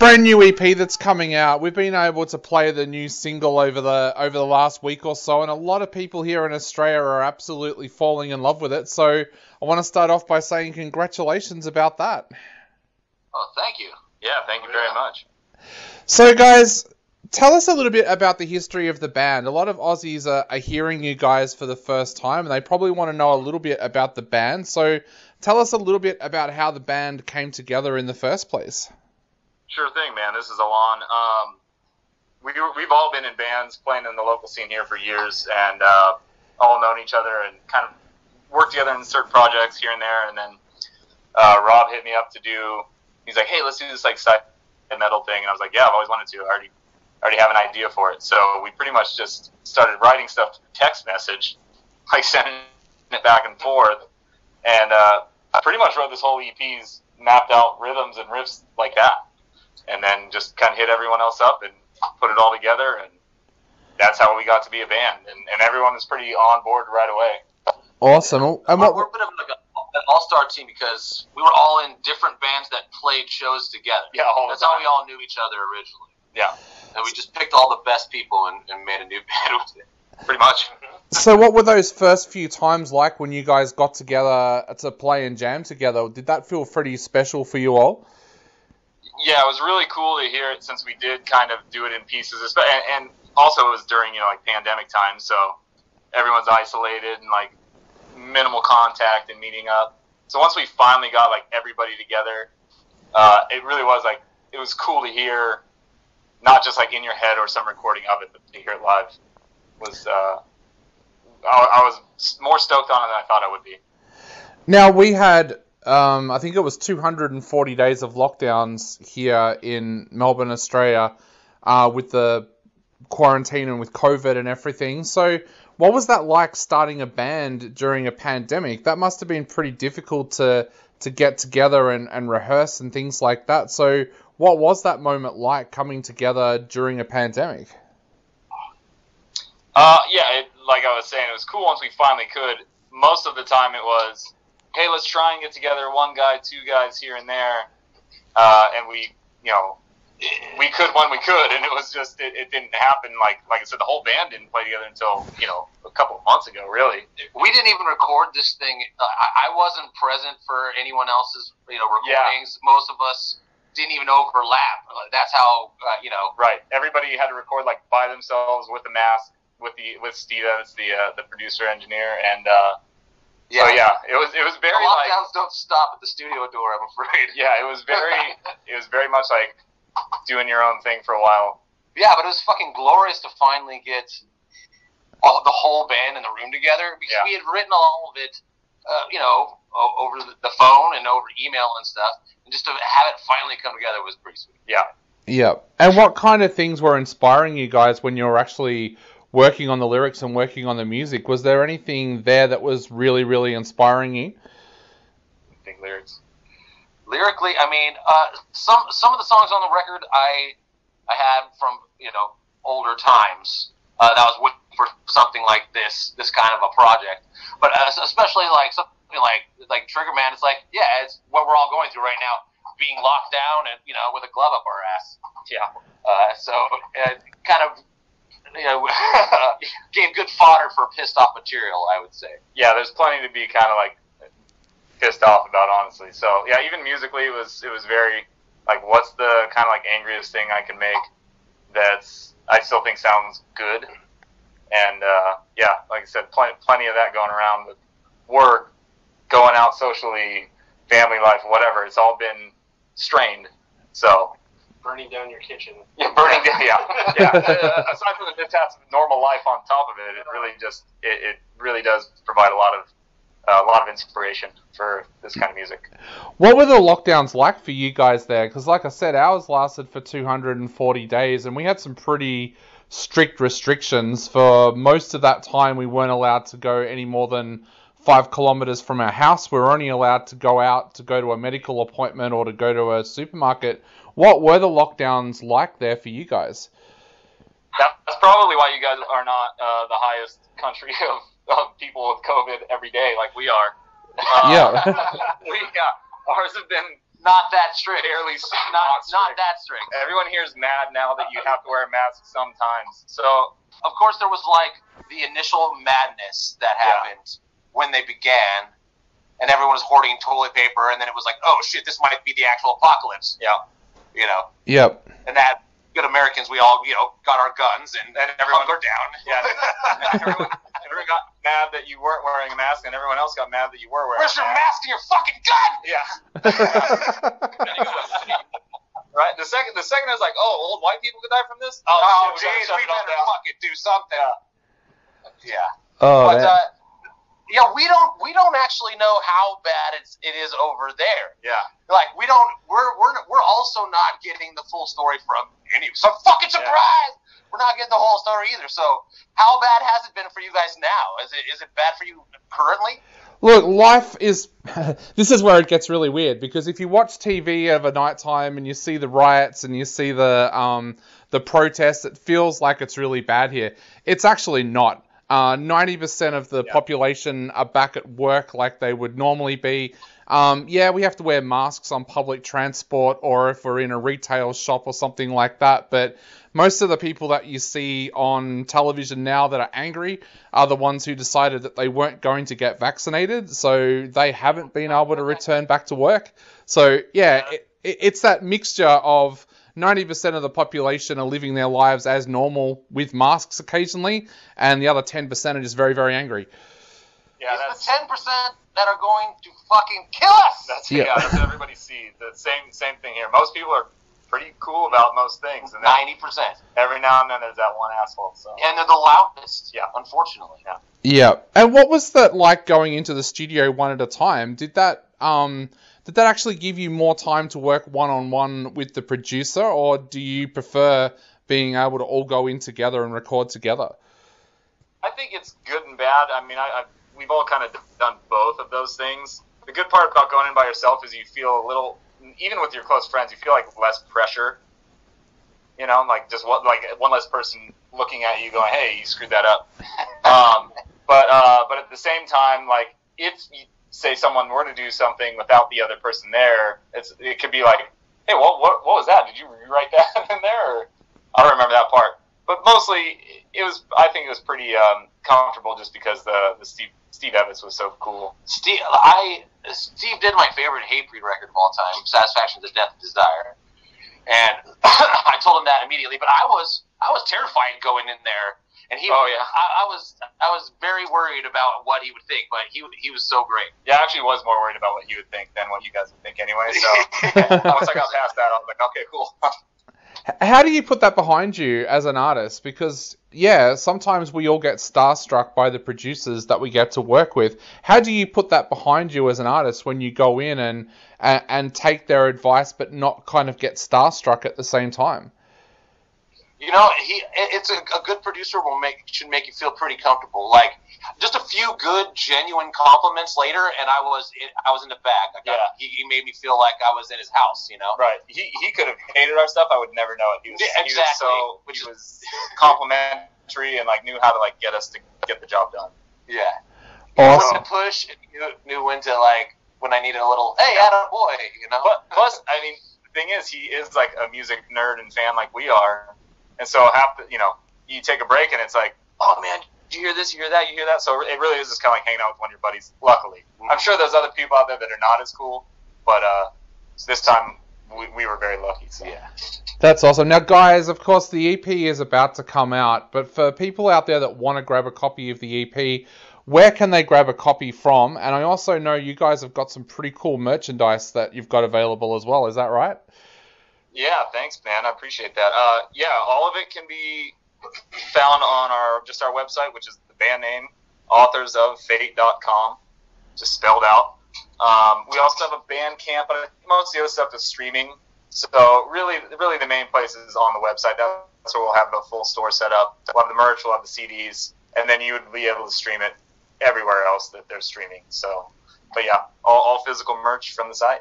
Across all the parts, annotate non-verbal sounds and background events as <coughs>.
brand new EP that's coming out. We've been able to play the new single over the over the last week or so, and a lot of people here in Australia are absolutely falling in love with it. So I want to start off by saying congratulations about that. Oh, thank you. Yeah, thank you very much. So, guys, tell us a little bit about the history of the band. A lot of Aussies are, are hearing you guys for the first time, and they probably want to know a little bit about the band. So, tell us a little bit about how the band came together in the first place. Sure thing, man. This is Alon. Um, we, we've all been in bands playing in the local scene here for years and uh, all known each other and kind of worked together in certain projects here and there. And then uh, Rob hit me up to do, he's like, hey, let's do this like side metal thing. And I was like, yeah, I've always wanted to. I already, already have an idea for it. So we pretty much just started writing stuff to text message, like <laughs> sending it back and forth. And uh, I pretty much wrote this whole EP's mapped out rhythms and riffs like that and then just kind of hit everyone else up and put it all together, and that's how we got to be a band, and, and everyone was pretty on board right away. Awesome. And what, we're a bit of like a, an all-star team because we were all in different bands that played shows together. Yeah, all that's how we all knew each other originally. Yeah, and we just picked all the best people and, and made a new <laughs> band with it. Pretty much. Mm-hmm. So, what were those first few times like when you guys got together to play and jam together? Did that feel pretty special for you all? Yeah, it was really cool to hear it since we did kind of do it in pieces, and, and also it was during you know like pandemic time, so everyone's isolated and like minimal contact and meeting up. So once we finally got like everybody together, uh, it really was like it was cool to hear, not just like in your head or some recording of it, but to hear it live was. Uh, I, I was more stoked on it than I thought I would be. Now we had um, I think it was 240 days of lockdowns here in Melbourne, Australia, uh, with the quarantine and with COVID and everything. So, what was that like starting a band during a pandemic? That must have been pretty difficult to to get together and, and rehearse and things like that. So, what was that moment like coming together during a pandemic? Uh, yeah, it, like I was saying, it was cool once we finally could. Most of the time, it was hey, let's try and get together one guy, two guys here and there, uh, and we, you know, we could when we could, and it was just it, it, didn't happen. Like like I said, the whole band didn't play together until you know a couple of months ago. Really, we didn't even record this thing. Uh, I, I wasn't present for anyone else's you know recordings. Yeah. Most of us didn't even overlap. Uh, that's how uh, you know. Right. Everybody had to record like by themselves with a mask with the with Steve, that's the uh, the producer engineer, and uh, yeah. So yeah, it was it was very the lockdowns like, don't stop at the studio door. I'm afraid. <laughs> Yeah, it was very it was very much like doing your own thing for a while. Yeah, but it was fucking glorious to finally get all, the whole band in the room together because yeah. we had written all of it, uh, you know, over the phone and over email and stuff, and just to have it finally come together was pretty sweet. Yeah. Yeah. And what kind of things were inspiring you guys when you were actually working on the lyrics and working on the music. Was there anything there that was really, really inspiring you? I think lyrics. Lyrically, I mean, uh, some some of the songs on the record I I had from you know older times uh, that I was waiting for something like this this kind of a project, but uh, especially like something like like Trigger Man. It's like yeah, it's what we're all going through right now, being locked down and you know with a glove up our ass. Yeah. Uh, so it kind of you know, gave good fodder for pissed off material, I would say. Yeah, there's plenty to be kind of like pissed off about, honestly. So yeah, even musically, it was it was very like, what's the kind of like angriest thing I can make that's I still think sounds good, and uh, yeah, like I said, plenty plenty of that going around with work, going out socially, family life, whatever. It's all been strained. So burning down your kitchen. <laughs> Yeah, burning down. Yeah, <laughs> yeah. Uh, aside from the mishaps of normal life on top of it, it really just it, it really does provide a lot of uh, a lot of inspiration for this kind of music. What were the lockdowns like for you guys there? Because, like I said, ours lasted for 240 days, and we had some pretty strict restrictions. For most of that time, we weren't allowed to go any more than five kilometers from our house. We were only allowed to go out to go to a medical appointment or to go to a supermarket what were the lockdowns like there for you guys? That's probably why you guys are not uh, the highest country <laughs> of, of people with COVID every day like we are. Uh, yeah. <laughs> we, yeah. Ours have been not that strict. Barely not strict. not that strict. Everyone here is mad now that you have to wear a mask sometimes. So Of course, there was like the initial madness that Yeah. happened when they began, and everyone was hoarding toilet paper, and then it was like, oh shit, this might be the actual apocalypse. yeah, You know, Yep. and that good Americans, we all you know got our guns and, And everyone- hunkered down. yeah. <laughs> everyone, everyone got mad that you weren't wearing a mask, and everyone else got mad that you were wearing. Where's a your mask? mask and your fucking gun? Yeah. <laughs> Right. The second, the second is like, oh, old white people could die from this. Oh, shit, we jeez, gotta shut we it better fucking do something. Yeah. oh, but man. uh, yeah, we don't we don't actually know how bad it's it is over there. Yeah. Like we don't we're we're we're also not getting the full story from any some fucking surprise. We're not getting the whole story either. So how bad has it been for you guys now? Is it is it bad for you currently? Look, life is. <laughs> this is where it gets really weird because if you watch TV of a nighttime and you see the riots and you see the um, the protests, it feels like it's really bad here. It's actually not. Uh, 90% of the Yeah. population are back at work like they would normally be. Um, yeah, we have to wear masks on public transport or if we're in a retail shop or something like that, but most of the people that you see on television now that are angry are the ones who decided that they weren't going to get vaccinated, so they haven't been able to return back to work. So, yeah, it, it, it's that mixture of 90% of the population are living their lives as normal with masks occasionally, and the other 10% are just very, very angry. Yeah. it's That's the ten percent that are going to fucking kill us. that's Yeah. yeah. That's what everybody sees. The same same thing here. Most people are pretty cool about most things, and then Ninety percent, every now and then there's that one asshole. So and they're the loudest. Yeah. unfortunately. Yeah. Yeah. And what was that like going into the studio one at a time? Did that um did that actually give you more time to work one on one with the producer or do you prefer being able to all go in together and record together? I think it's good and bad. I mean, I, I we've all kind of done both of those things. The good part about going in by yourself is you feel a little, even with your close friends, you feel like less pressure. You know, like just what, like one less person looking at you, going, "Hey, you screwed that up." <laughs> Um, but uh, but at the same time, like if you say someone were to do something without the other person there, it's it could be like, "Hey, what what, what was that? Did you rewrite <laughs> that in there?" Or, I don't remember that part. But mostly, it was. I think it was pretty um, comfortable, just because the the Steve Steve Evans was so cool. Steve, I Steve did my favorite Hatebreed record of all time, "Satisfaction to Death of Desire," and <coughs> I told him that immediately. But I was I was terrified going in there, and he. Oh, yeah. I, I was I was very worried about what he would think, but he he was so great. Yeah, I actually was more worried about what he would think than what you guys would think anyway. So once <laughs> I got past that, I was like, okay, cool. How do you put that behind you as an artist? Because yeah, sometimes we all get starstruck by the producers that we get to work with. How do you put that behind you as an artist when you go in and and, and take their advice, but not kind of get starstruck at the same time? You know, he it's a, a good producer will make should make you feel pretty comfortable. Like just a few good, genuine compliments later, and I was in, I was in the bag. Like I- Yeah. he, he made me feel like I was in his house. You know. right. He, he could have hated our stuff. I would never know it. He was, Yeah, he was exactly. so Which he was <laughs> complimentary and like knew how to like get us to get the job done. Yeah. He knew Awesome. when to push. and Knew, knew when to like when I needed a little. Hey, Adam boy. You know. But plus, I mean, the thing is, he is like a music nerd and fan like we are, and so half the, you know, you take a break and it's like, oh man, did you hear this? You hear that? You hear that? So it really is just kind of like hanging out with one of your buddies. Luckily, I'm sure there's other people out there that are not as cool, but uh, this time we, we were very lucky. So. yeah. That's awesome. Now, guys, of course, the EP is about to come out, but for people out there that want to grab a copy of the EP, where can they grab a copy from? And I also know you guys have got some pretty cool merchandise that you've got available as well. Is that right? Yeah, thanks, man. I appreciate that. Uh, yeah, all of it can be found on our just our website, which is the band name, authorsoffate.com, just spelled out. Um, we also have a Bandcamp, but most of the other stuff is streaming. So really, really the main place is on the website. That's where we'll have the full store set up. We'll have the merch, we'll have the CDs, and then you would be able to stream it everywhere else that they're streaming. So, but yeah, all, all physical merch from the site.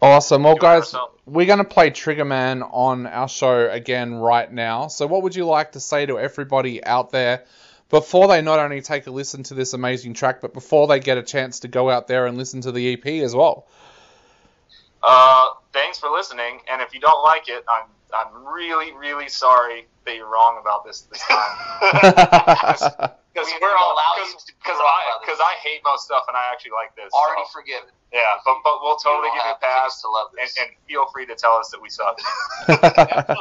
Awesome. Well, guys, we're going to play Triggerman on our show again right now. So, what would you like to say to everybody out there before they not only take a listen to this amazing track, but before they get a chance to go out there and listen to the EP as well? Uh, thanks for listening, and if you don't like it, I'm I'm really really sorry that you're wrong about this this time. <laughs> <laughs> <laughs> Because We we're all allow you because to be wrong I because I hate most stuff and I actually like this. Already so, forgiven. yeah, but but we'll totally give don't you a pass to love and, this. and feel free to tell us that we suck. genre <laughs> <laughs>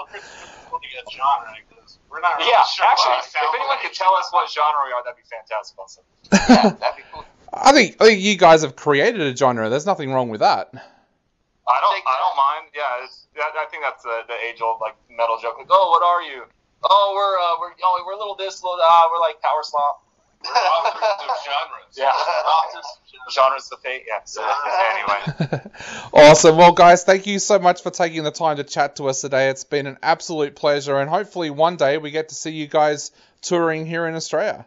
we're not really yeah, sure actually, what it sounds if anyone like. could tell us what genre we are, that'd be fantastic. Also. yeah, that'd be cool. I think I think you guys have created a genre. There's nothing wrong with that. I don't. I don't mind. Yeah, it's, that, I think that's the, the age old like metal joke. Like, oh, what are you? Oh, we're uh, we're oh, we're a little this, little ah, we're like power slop. We're authors of genres. Yeah. We're authors of genres. Genres the fate. Yeah. So anyway, <laughs> awesome. Well, guys, thank you so much for taking the time to chat to us today. It's been an absolute pleasure, and hopefully one day we get to see you guys touring here in Australia.